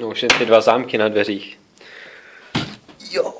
No, už jen ty dva zámky na dveřích. Jo.